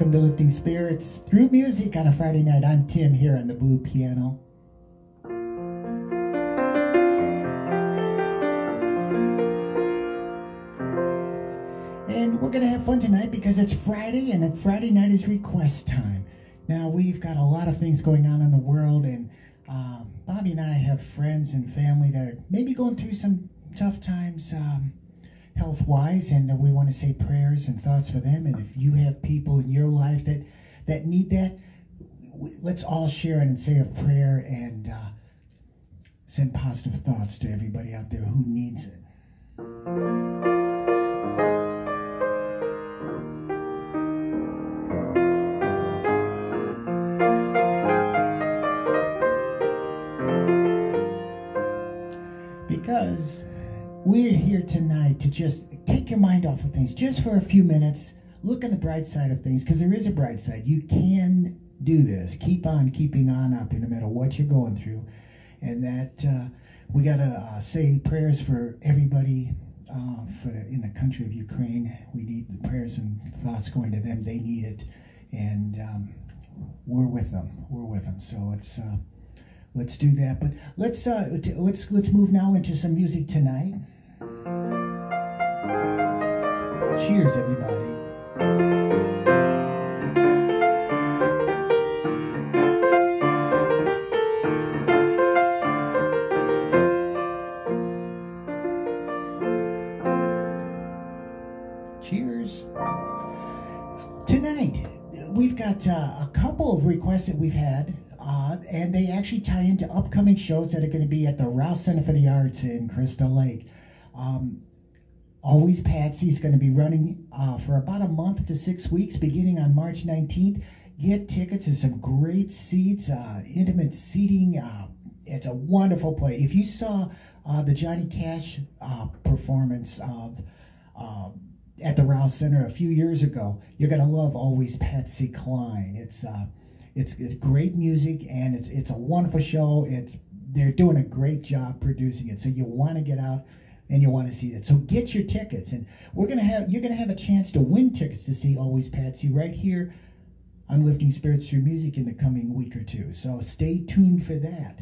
welcome to Lifting Spirits through music on a Friday night. I'm Tim here on the blue piano. And we're going to have fun tonight because it's Friday and Friday night is request time. Now, we've got a lot of things going on in the world, and um, Bobby and I have friends and family that are maybe going through some tough times. Um, health wise, and we want to say prayers and thoughts for them. And if you have people in your life that that need that, let's all share it and say a prayer and uh, send positive thoughts to everybody out there who needs it. Here tonight to just take your mind off of things just for a few minutes. Look on the bright side of things because there is a bright side. You can do this. Keep on keeping on out there no matter what you're going through. And that uh, we got to uh, say prayers for everybody uh, for in the country of Ukraine. We need the prayers and thoughts going to them. They need it. And um, we're with them. We're with them. So it's uh, let's do that. But let's uh, let's let's move now into some music tonight. Cheers, everybody. Cheers. Tonight, we've got uh, a couple of requests that we've had uh, and they actually tie into upcoming shows that are going to be at the Raue Center for the Arts in Crystal Lake. Um, Always Patsy is going to be running uh, for about a month to six weeks, beginning on March 19th. Get tickets to some great seats, uh, intimate seating. Uh, it's a wonderful play. If you saw uh, the Johnny Cash uh, performance of um, at the Raue Center a few years ago, you're going to love Always Patsy Cline. It's uh, it's, it's great music and it's it's a wonderful show. It's they're doing a great job producing it. So you want to get out and you want to see it. So get your tickets and we're gonna have you're gonna have a chance to win tickets to see Always Patsy right here on Lifting Spirits Through Music in the coming week or two. So stay tuned for that.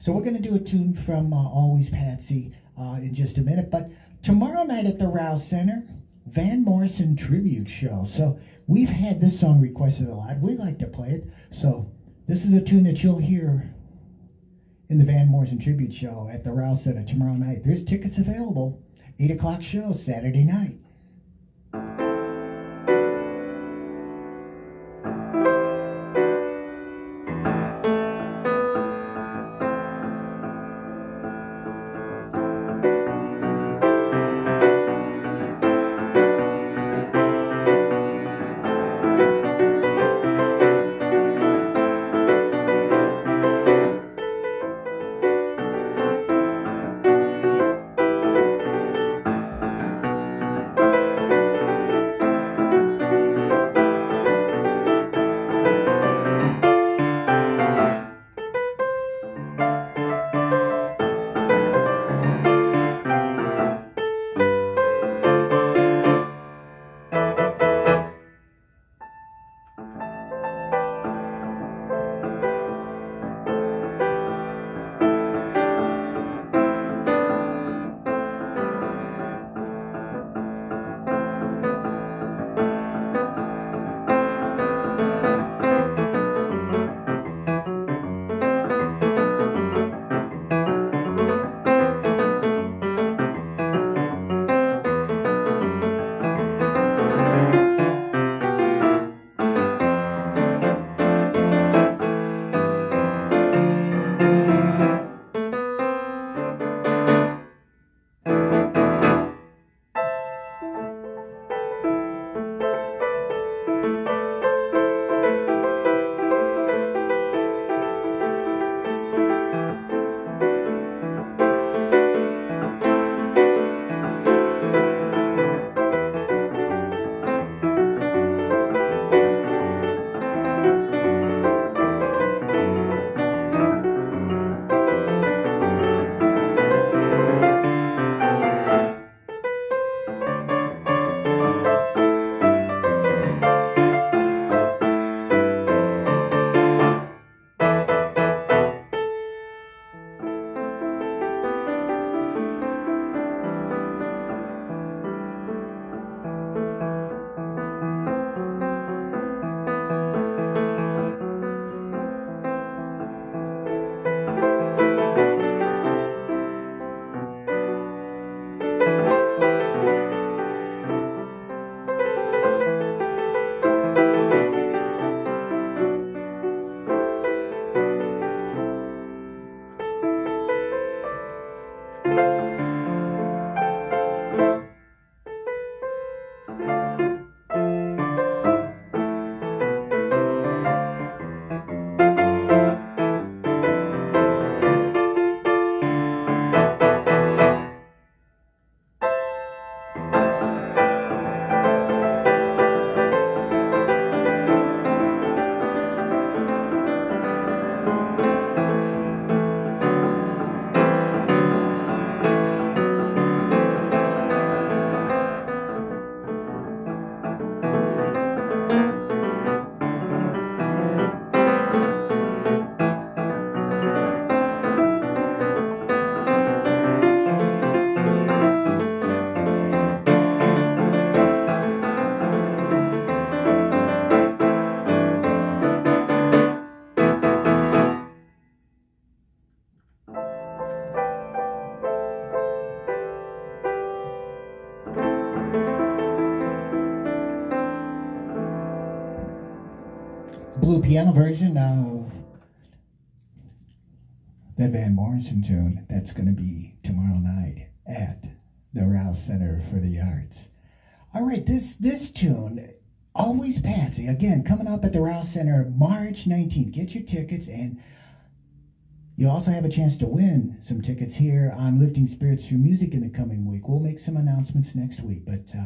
So we're gonna do a tune from uh, Always Patsy uh, in just a minute. But tomorrow night at the Raue Center, Van Morrison tribute show. So we've had this song requested a lot. We like to play it. So this is a tune that you'll hear in the Van Morrison tribute show at the Raue Center tomorrow night. There's tickets available. 8 o'clock show Saturday night. That Van Morrison tune that's going to be tomorrow night at the Raue Center for the Arts. All right, this this tune, Always Patsy, again, coming up at the Raue Center March 19th. Get your tickets, and you also have a chance to win some tickets here on Lifting Spirits Through Music in the coming week. We'll make some announcements next week, but uh,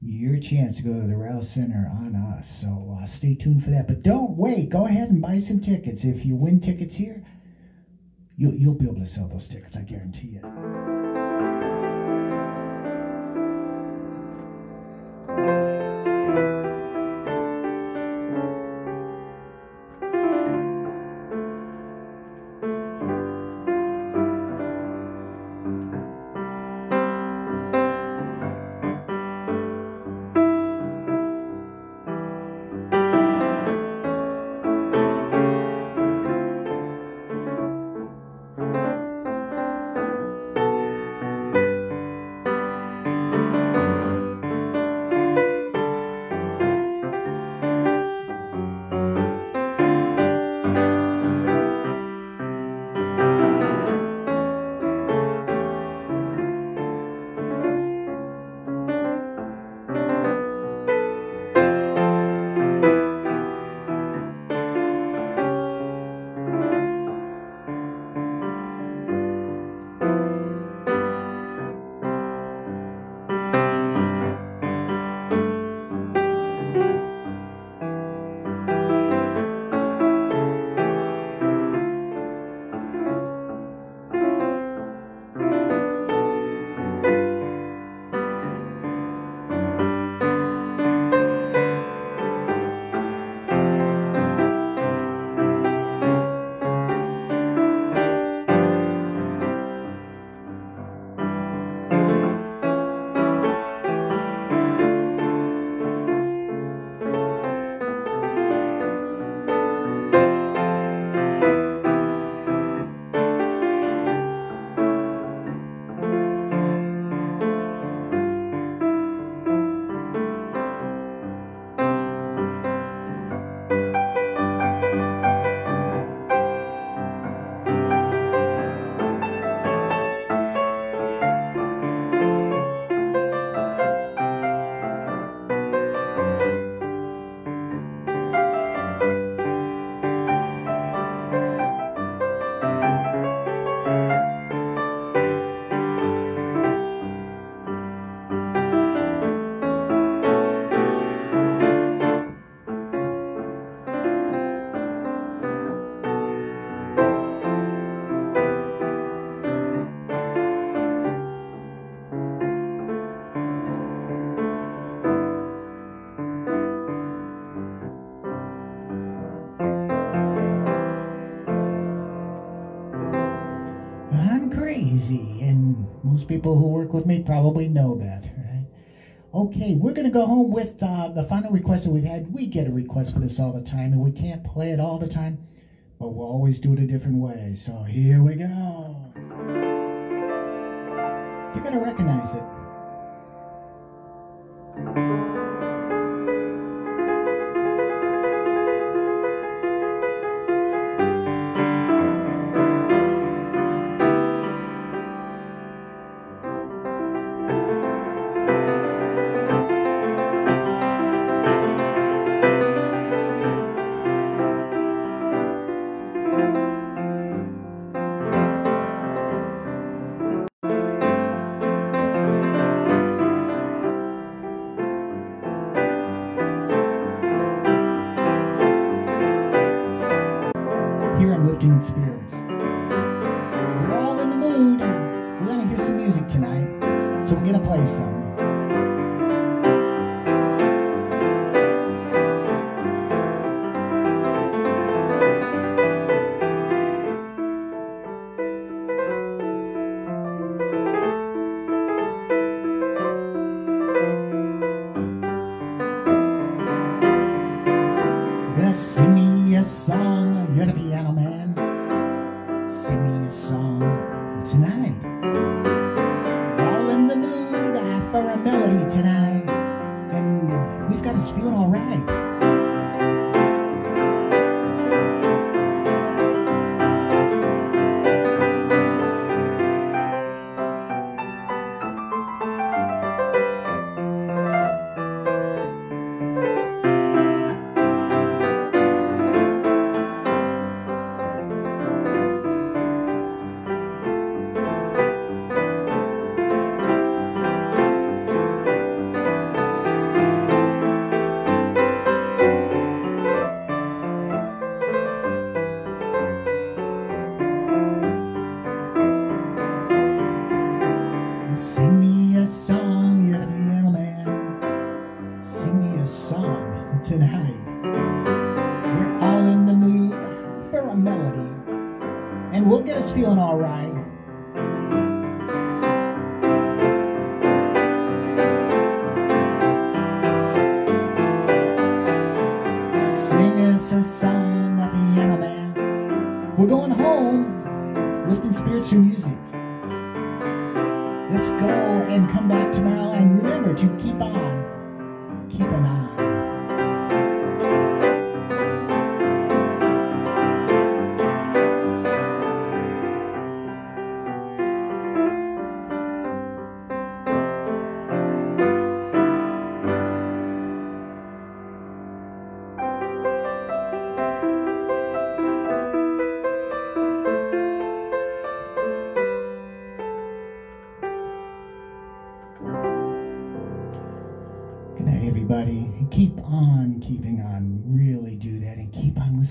your chance to go to the Raue Center on us. So uh, stay tuned for that. But don't wait. Go ahead and buy some tickets. If you win tickets here, you'll, you'll be able to sell those tickets, I guarantee it. people who work with me probably know that. Right? Okay, we're going to go home with uh, the final request that we've had. We get a request for this all the time, and we can't play it all the time, but we'll always do it a different way. So here we go. You're going to recognize it. You keep on.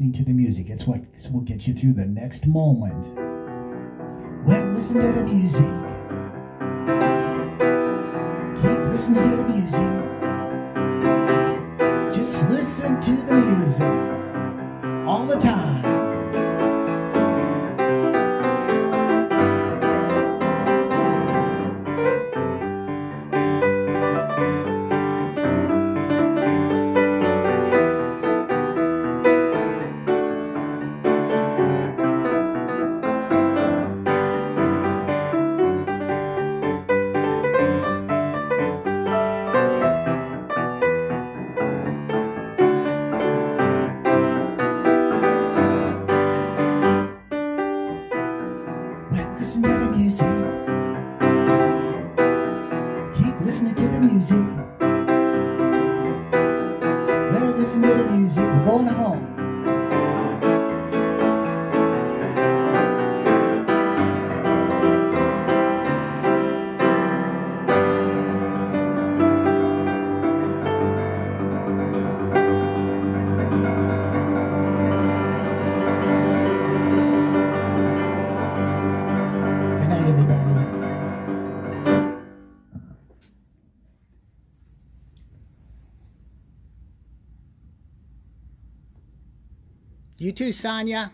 listening to the music. It's what will get you through the next moment. Well, listen to the music. Keep listening to the music. You too, Sonia.